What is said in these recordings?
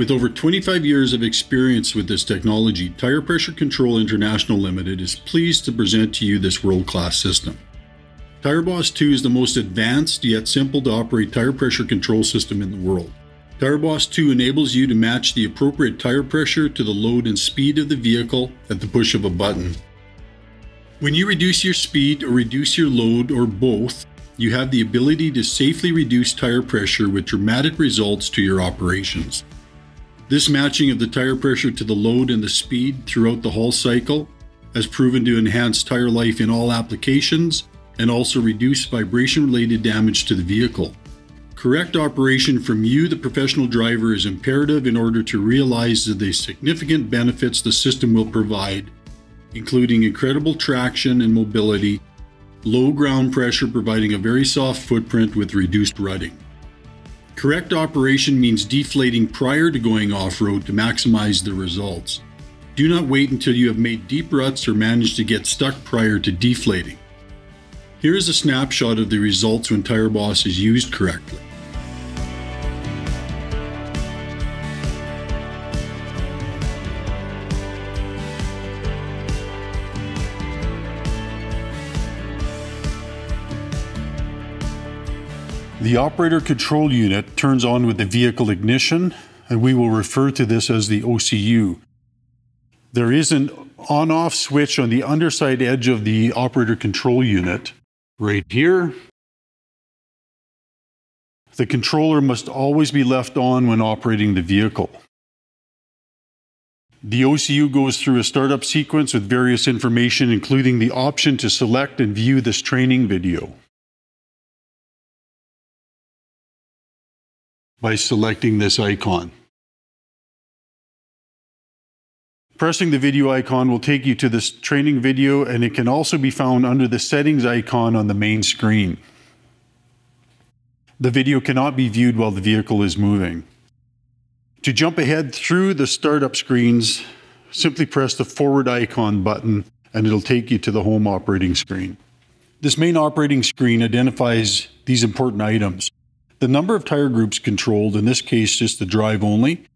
With over 25 years of experience with this technology, Tire Pressure Control International Limited is pleased to present to you this world class system. TireBoss 2 is the most advanced yet simple to operate tire pressure control system in the world. TireBoss 2 enables you to match the appropriate tire pressure to the load and speed of the vehicle at the push of a button. When you reduce your speed or reduce your load or both, you have the ability to safely reduce tire pressure with dramatic results to your operations. This matching of the tire pressure to the load and the speed throughout the haul cycle has proven to enhance tire life in all applications and also reduce vibration related damage to the vehicle. Correct operation from you, the professional driver, is imperative in order to realize the significant benefits the system will provide, including incredible traction and mobility, low ground pressure providing a very soft footprint with reduced rutting. Correct operation means deflating prior to going off road to maximize the results. Do not wait until you have made deep ruts or managed to get stuck prior to deflating. Here is a snapshot of the results when Tire Boss is used correctly. The operator control unit turns on with the vehicle ignition, and we will refer to this as the OCU. There is an on off switch on the underside edge of the operator control unit right here. The controller must always be left on when operating the vehicle. The OCU goes through a startup sequence with various information, including the option to select and view this training video. By selecting this icon. Pressing the video icon will take you to this training video and it can also be found under the settings icon on the main screen. The video cannot be viewed while the vehicle is moving. To jump ahead through the startup screens, simply press the forward icon button and it'll take you to the home operating screen. This main operating screen identifies these important items. The number of tire groups controlled, in this case, just the drive only,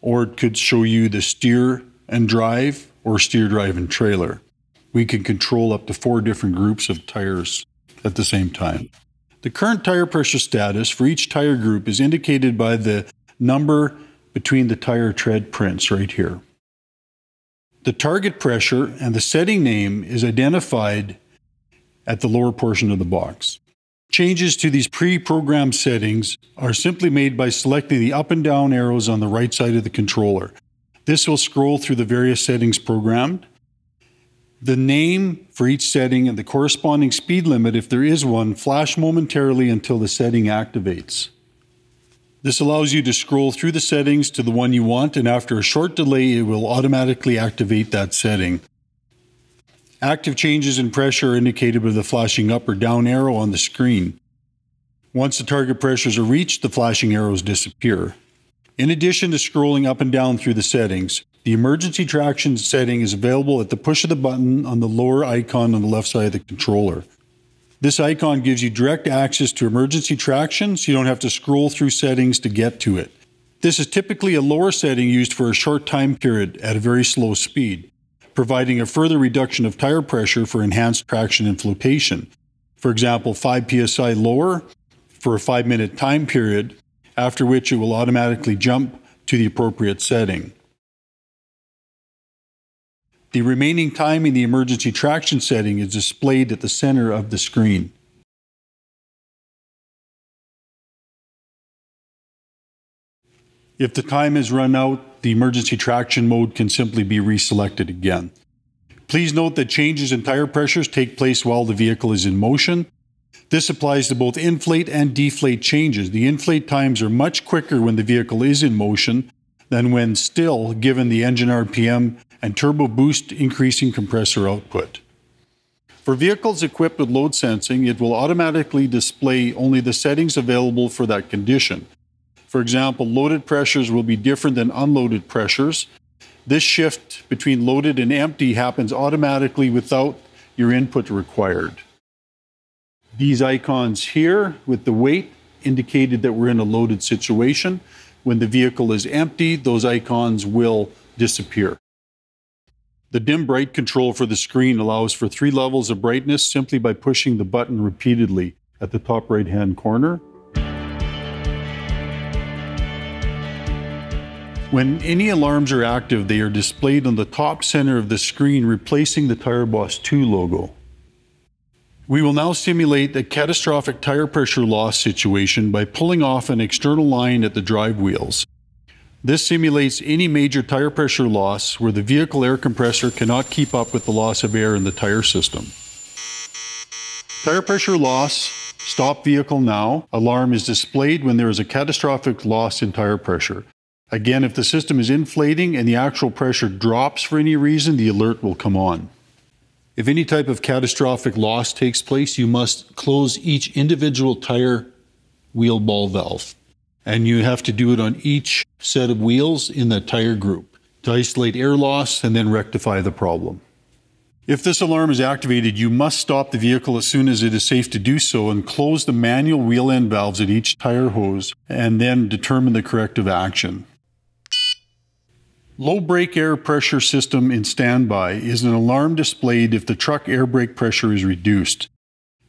or it could show you the steer and drive or steer, drive, and trailer. We can control up to four different groups of tires at the same time. The current tire pressure status for each tire group is indicated by the number between the tire tread prints right here. The target pressure and the setting name is identified at the lower portion of the box. Changes to these pre-programmed settings are simply made by selecting the up and down arrows on the right side of the controller. This will scroll through the various settings programmed. The name for each setting and the corresponding speed limit, if there is one, flash momentarily until the setting activates. This allows you to scroll through the settings to the one you want, and after a short delay, it will automatically activate that setting. Active changes in pressure are indicated by the flashing up or down arrow on the screen. Once the target pressures are reached, the flashing arrows disappear. In addition to scrolling up and down through the settings, the emergency traction setting is available at the push of the button on the lower icon on the left side of the controller. This icon gives you direct access to emergency traction so you don't have to scroll through settings to get to it. This is typically a lower setting used for a short time period at a very slow speed providing a further reduction of tire pressure for enhanced traction and flotation. For example, 5 psi lower for a 5 minute time period, after which it will automatically jump to the appropriate setting. The remaining time in the emergency traction setting is displayed at the center of the screen. If the time has run out, the emergency traction mode can simply be reselected again. Please note that changes in tire pressures take place while the vehicle is in motion. This applies to both inflate and deflate changes. The inflate times are much quicker when the vehicle is in motion than when still, given the engine RPM and turbo boost increasing compressor output. For vehicles equipped with load sensing, it will automatically display only the settings available for that condition. For example, loaded pressures will be different than unloaded pressures. This shift between loaded and empty happens automatically without your input required. These icons here with the weight indicated that we're in a loaded situation. When the vehicle is empty, those icons will disappear. The dim bright control for the screen allows for three levels of brightness simply by pushing the button repeatedly at the top right hand corner. When any alarms are active, they are displayed on the top center of the screen, replacing the Tire Boss 2 logo. We will now simulate a catastrophic tire pressure loss situation by pulling off an external line at the drive wheels. This simulates any major tire pressure loss where the vehicle air compressor cannot keep up with the loss of air in the tire system. Tire pressure loss, stop vehicle now, alarm is displayed when there is a catastrophic loss in tire pressure. Again, if the system is inflating and the actual pressure drops for any reason, the alert will come on. If any type of catastrophic loss takes place, you must close each individual tire wheel ball valve. And you have to do it on each set of wheels in the tire group to isolate air loss and then rectify the problem. If this alarm is activated, you must stop the vehicle as soon as it is safe to do so and close the manual wheel end valves at each tire hose and then determine the corrective action. Low brake air pressure system in standby is an alarm displayed if the truck air brake pressure is reduced.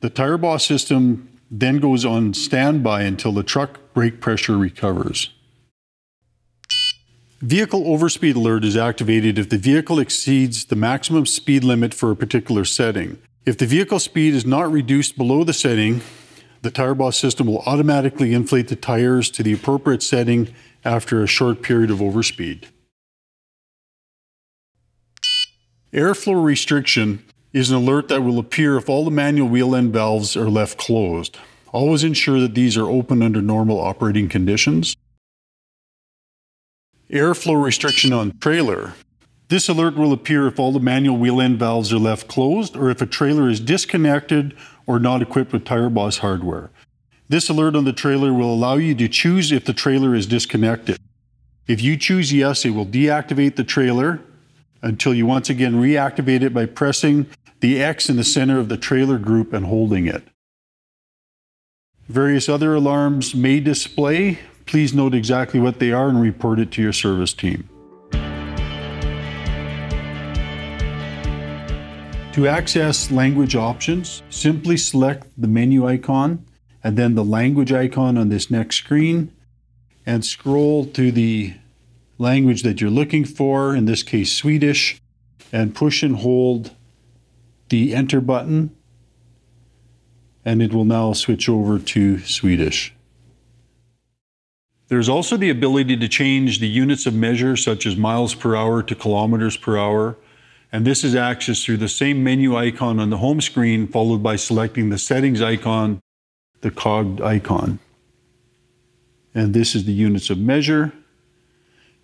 The tire boss system then goes on standby until the truck brake pressure recovers. Vehicle overspeed alert is activated if the vehicle exceeds the maximum speed limit for a particular setting. If the vehicle speed is not reduced below the setting, the tire boss system will automatically inflate the tires to the appropriate setting after a short period of overspeed. Airflow restriction is an alert that will appear if all the manual wheel end valves are left closed. Always ensure that these are open under normal operating conditions. Airflow restriction on trailer. This alert will appear if all the manual wheel end valves are left closed or if a trailer is disconnected or not equipped with Tire Boss hardware. This alert on the trailer will allow you to choose if the trailer is disconnected. If you choose yes, it will deactivate the trailer until you once again reactivate it by pressing the X in the center of the trailer group and holding it. Various other alarms may display. Please note exactly what they are and report it to your service team. To access language options, simply select the menu icon and then the language icon on this next screen and scroll to the language that you're looking for, in this case Swedish, and push and hold the enter button, and it will now switch over to Swedish. There's also the ability to change the units of measure, such as miles per hour to kilometers per hour. And this is accessed through the same menu icon on the home screen, followed by selecting the settings icon, the cogged icon. And this is the units of measure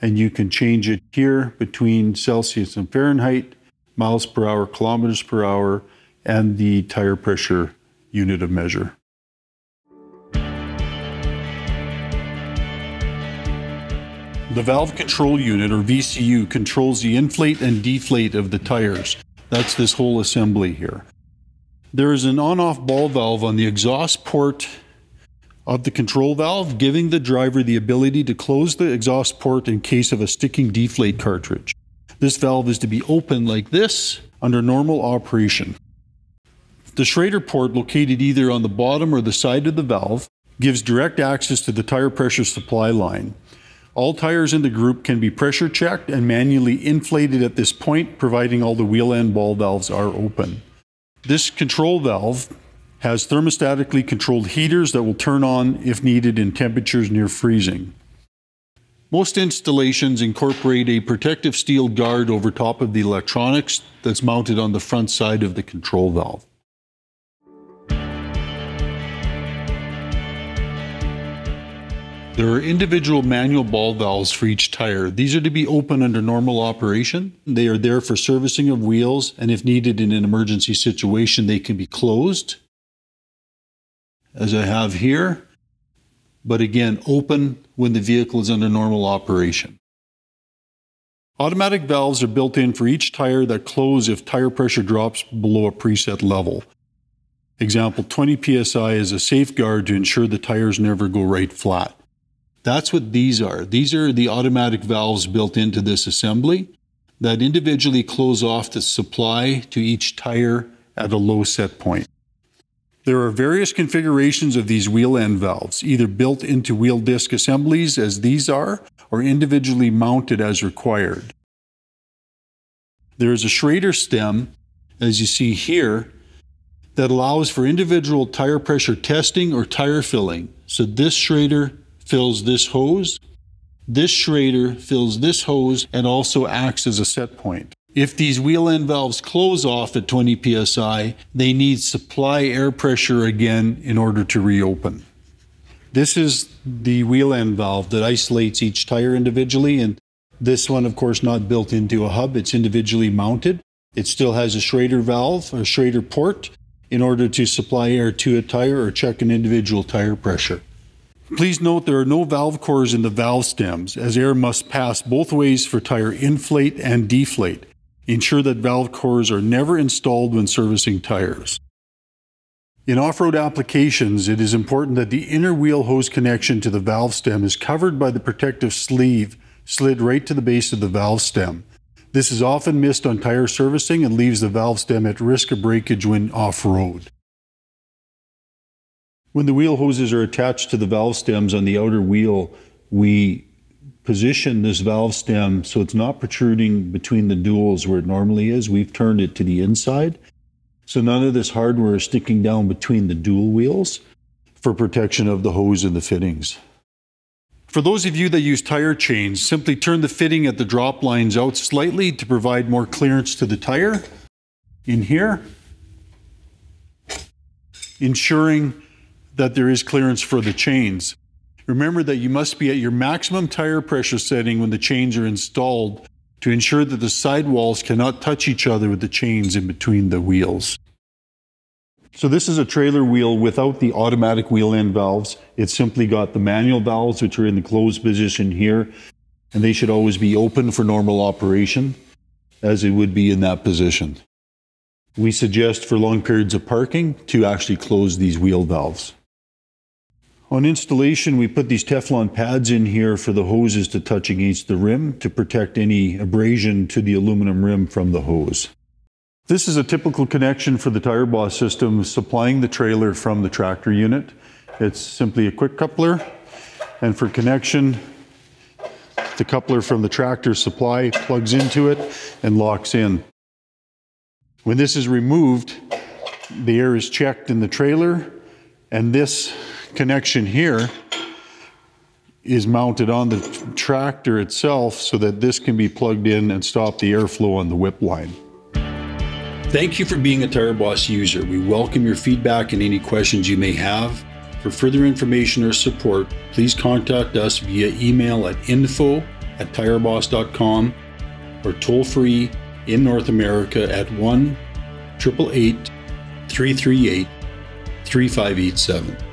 and you can change it here between Celsius and Fahrenheit, miles per hour, kilometers per hour, and the tire pressure unit of measure. The valve control unit, or VCU, controls the inflate and deflate of the tires. That's this whole assembly here. There is an on-off ball valve on the exhaust port of the control valve, giving the driver the ability to close the exhaust port in case of a sticking deflate cartridge. This valve is to be open like this under normal operation. The Schrader port, located either on the bottom or the side of the valve, gives direct access to the tire pressure supply line. All tires in the group can be pressure checked and manually inflated at this point, providing all the wheel end ball valves are open. This control valve has thermostatically controlled heaters that will turn on if needed in temperatures near freezing. Most installations incorporate a protective steel guard over top of the electronics that's mounted on the front side of the control valve. There are individual manual ball valves for each tire. These are to be open under normal operation. They are there for servicing of wheels, and if needed in an emergency situation, they can be closed as I have here, but again, open when the vehicle is under normal operation. Automatic valves are built in for each tire that close if tire pressure drops below a preset level. Example 20 psi is a safeguard to ensure the tires never go right flat. That's what these are. These are the automatic valves built into this assembly that individually close off the supply to each tire at a low set point. There are various configurations of these wheel end valves, either built into wheel disc assemblies as these are, or individually mounted as required. There is a Schrader stem, as you see here, that allows for individual tire pressure testing or tire filling. So this Schrader fills this hose, this Schrader fills this hose and also acts as a set point. If these wheel end valves close off at 20 psi, they need supply air pressure again in order to reopen. This is the wheel end valve that isolates each tire individually and this one, of course, not built into a hub. It's individually mounted. It still has a Schrader valve, a Schrader port, in order to supply air to a tire or check an individual tire pressure. Please note there are no valve cores in the valve stems, as air must pass both ways for tire inflate and deflate. Ensure that valve cores are never installed when servicing tires. In off-road applications, it is important that the inner wheel hose connection to the valve stem is covered by the protective sleeve slid right to the base of the valve stem. This is often missed on tire servicing and leaves the valve stem at risk of breakage when off-road. When the wheel hoses are attached to the valve stems on the outer wheel, we position this valve stem so it's not protruding between the duals where it normally is. We've turned it to the inside. So none of this hardware is sticking down between the dual wheels for protection of the hose and the fittings. For those of you that use tire chains, simply turn the fitting at the drop lines out slightly to provide more clearance to the tire in here, ensuring that there is clearance for the chains. Remember that you must be at your maximum tire pressure setting when the chains are installed to ensure that the sidewalls cannot touch each other with the chains in between the wheels. So this is a trailer wheel without the automatic wheel end valves. It's simply got the manual valves, which are in the closed position here, and they should always be open for normal operation, as it would be in that position. We suggest for long periods of parking to actually close these wheel valves. On installation, we put these Teflon pads in here for the hoses to touch against the rim to protect any abrasion to the aluminum rim from the hose. This is a typical connection for the Tire Boss system supplying the trailer from the tractor unit. It's simply a quick coupler, and for connection, the coupler from the tractor supply plugs into it and locks in. When this is removed, the air is checked in the trailer, and this connection here is mounted on the tractor itself so that this can be plugged in and stop the airflow on the whip line. Thank you for being a Tire Boss user. We welcome your feedback and any questions you may have. For further information or support, please contact us via email at info at tireboss.com or toll free in North America at 1 888 338 3587.